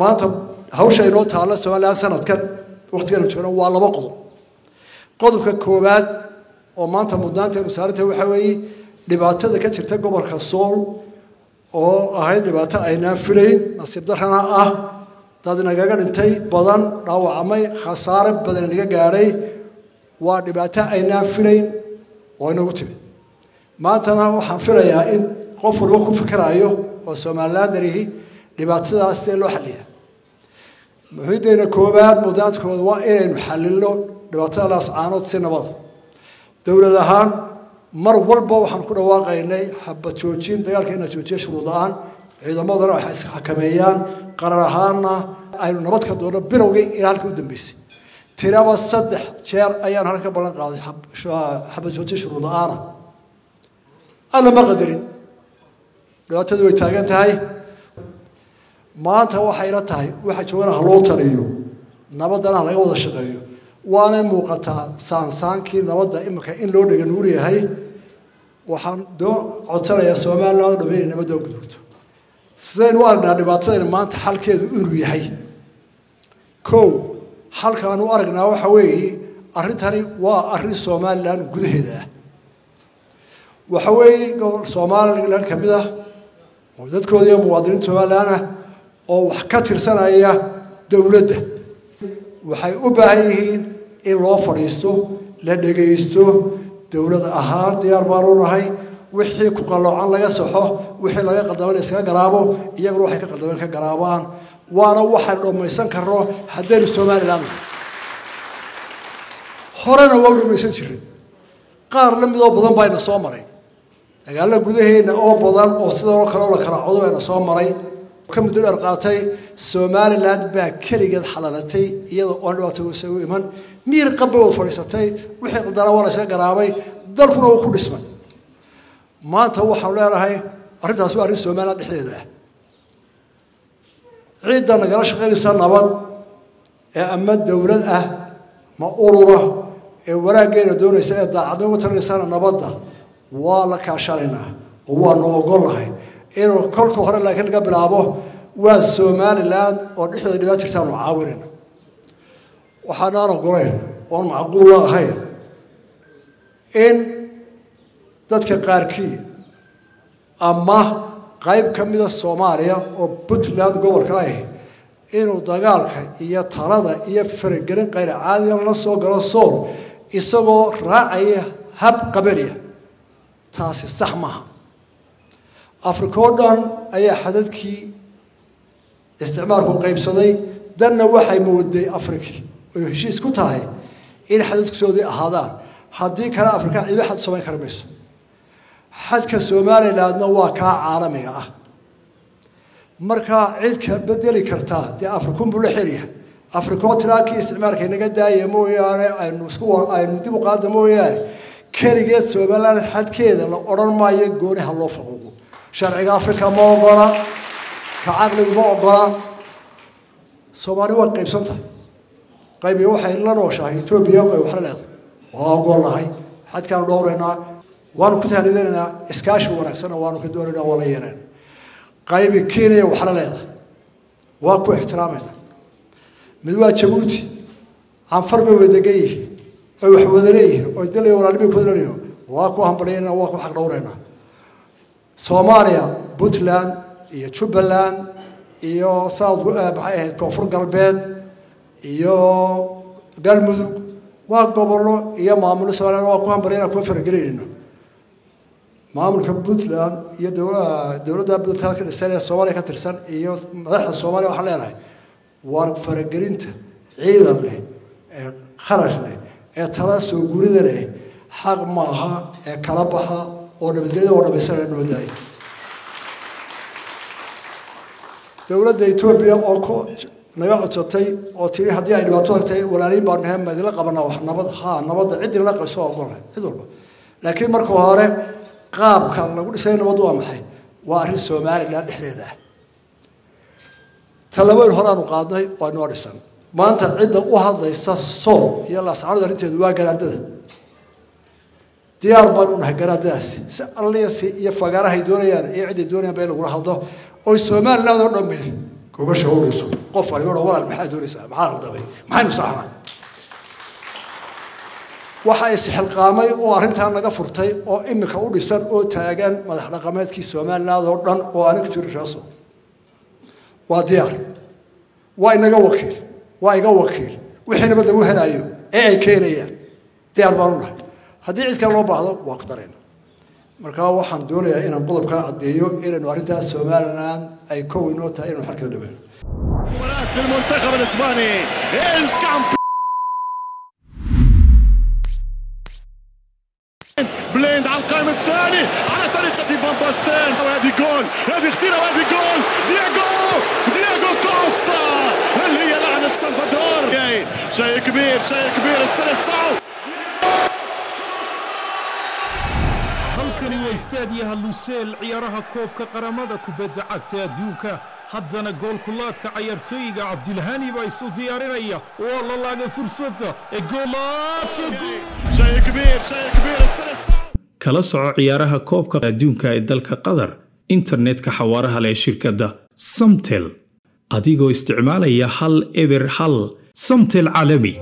maanta hawsha inoo taalla somalilan sanadkan waktiganu joogno waa laba qodob. Qodobka koowaad oo maanta mudnaanteenu saarinta waxaa weeye dhibaatada ka jirta gobolka sool oo ahayd dhibaato aynaan filayn nasiib darrana ah. Dad nagaga dhintay badan dhaawacmay khasaare badan naga gaadhay. Waa dhibaato aynaan filayn oo inagu timid. Maantana waxaan filayaa in qof walba ku fikiraayo oo somalilan darihi dhibaatadaas see loo xalliya muhiideena koowaad mudnaantkooda waa inaynu xalilno dhibaatadaas caanood si nabada dowlad ahaan mar walba waxaan ku dhawaaqaynay xabad joojin dagaalka ina joojiya shuruud la'aan ciidamadana waxay isxakameeyaan qarar ahaanna aynu nabad ka doonno bilowgii ilaa halkii u dambeysay. Tiraba saddex jeer ayaan halka ballan qaaday xabad joojin shuruud la'aana alla ma qadarin. Dhibaatadu way taagan tahay maanta waxayla tahay waxa joogana haloo taliyo nabadana ha laga wada shaqeeyo. Waanay muuqataa saansaankii nabadda iminka in loo dhega nuur yahay. Waxaan doo codsanayaa somalilan o dham inay nabadda gudurto sidaynu u aragnaa dhibaatadayna maanta xalkeedu inuu yahay. Kow xalkaanu u aragnaa waxa weeye arrintani waa arrin somalilan gudaheeda ah. Waxa weeye gobol somalilan ka mid ah oo dadkooda iyo muwaadiniinta somalilan ah oo wax ka tirsanaya dowladda. Waxay u baahan yihiin in loo fadhiisto la dhegaysto dowlad ahaan diyaar baanu nahay wixii ku qalloocan laga saxo wixii laga qaldaman iskaga garaabo iyaguna waxay ka qaldameen ka garaabaan. Waana waxaan dhammaysan karno haddaynu somalilan horena waa u dhammaysan jiray qaar la midoo badan baa ina soo maray. Dagaalla gudaheena oo badan oo sidoo kale oo la kala codo ina soo maray ka muddo dheer qaatay somalilan baa keligeed xalalatay iyadoo oon dhibaato isagu iman. Miir qabba wad fadhiisatay wixii qaldana waa la iska garaabay dalkuna wuu ku dhismay. Maanta waxaanu leenahay arrintaas waa arrin somalilan dhexdeeda ah. Ciidda nagala shaqaynaysa nabad ee ama dowlad ah ma urura ee wanaaggeena doonaysa ee daacadnimo uga talinaysana nabadda waa la kaashanaynaa oo waanu ogolnahay inuu kolka hore laakiin laga bilaabo waa somalilan oo dhexdeeda dhibaat jirtaanu caawinayna waxaanaan ogolayn oon macquulla ahayn in dadka qaarkii ama qayb ka mida soomaaliya oo puntland gobolka ahi inuu dagaalka iyo talada iyo faragelin qayra caadiga la soo galo sool isagoo raacaya hab qabaliya. Taasi sax maaha afrika oo dhan ayaa xadadkii isticmaalku qaybsaday danna waxay mooday afriki oy heshiis ku tahay in xadadkisoodii ahaadaan. Haddii kale afrika ciido xad samayn kara mayso. Xadka somalilandna waa kaa caalamiga ah. Markaa cid ka bedeli kartaa dee afrikunbuu la afrikoo tiraakii isticmaalka inaga daaya mooyaane aynu isku aynu dib u qaada mooyaane. Keligeed somaliland xadkeeda la odhan maayo gooni ha loo faquuqo sharciga africa ma ogola ka caqligu ma ogola. Soomaali waa qaybsan tahay qaybiga waxay la nooshahay etoobiya ay waxla leedahay. Waa ogolnahay xadkaanu dhowraynaa waanu ku tahnidanaynaa iskaashi wanaagsanna waanu ka doonaynaa waa la yeelayna qaybi kenya waxla leedahay. Waa ku ixtiraamayna mid waa jabuuti. Canfar bay wadagan yihiin. Oy wax wada leeyihiin. Oy dalay walaalnimay ku leeyihiin. Waa ku hambalyaynaa waa ku xaq dhowraynaa soomaaliya puntland iyo jubbaland iyo south maxay ahayd koonfur galbeed iyo galmudug. Waa gobollo iyo maamulo somaliland waa ku hambalyayna kuma faragelinayno maamulka puntland iyo dowladda puntland ka dhisan ee soomaaliya ka tirsan iyo madaxda soomaaliya waxaan leenahay waa faragelinta ciidan leh ee kharash leh ee tala soo gurida leh xaq maaha ee kala baxa oo nabadgelyada oo dhamaysana noo daaya dowladda etoobiya oo ku naga codsatay oo tiri haddii ay dhibaato tagtay walaaliin baan nahay ma qabanaa nabad haa nabadda cid idinla qabso waa ogolahay cid walba laakiin marka hore qaabka lagu dhisay nabaddu waa maxay waa arrin somaliland dhexdeeda ah tallaboyn hore qaadnay waa noo dhisan maanta cidda u hadlaysa sool iyo laascaanood arrinteedu waa garaadada diyaar baanu nahay garaadadaasi si alliyasi iyo fagaarahay doonayaan iyo cidday doonayaan ba in lagula hadlo. Oy somaliland oo dhamme gogasha u dhigto qof walaal maxaa doonaysaa? Maxaa aqdamay maxaynu saxnaa? Waxa isxilqaamay oo arrintaa naga furtay oo imika u dhisan oo taagan madax dhaqameedkii somaliland oo dhan oo anig jiri raaso. Waa diyaar. Waa inaga wakiil. Waa iga wakiil. Wixii nabad lagu helaayo ee ay keenayaan. Diyaar baanu nahay هذي عيسك الله بعض وقدرين مركب واحد دوني هنا نقلب كان عديو إلى نوريتا سومالنا أي كوينوتا إلى نحرك الدبل مباراة المنتخب الإسباني الكامب بليند على القائم الثاني على طريقة فان باستين وهذه جول هذه اختيرة وهذه جول دياغو دياغو كوستا اللي هي لعنة سلفادور شيء كبير شيء كبير السلسال halkani waa istaadiyaha luseel ciyaaraha koobka qaramada kubadda cagta adduunka. Haddana goolkulaadka cayaartooyiga cabdilhani baa isu diyaarinaya. Waa la laagay fursadda ee goolaadkala soco ciyaaraha koobka adduunka ee dalka qatar internetka xawaaraha leh shirkadda samtel adigoo isticmaalaya hal eber hal samtel caalami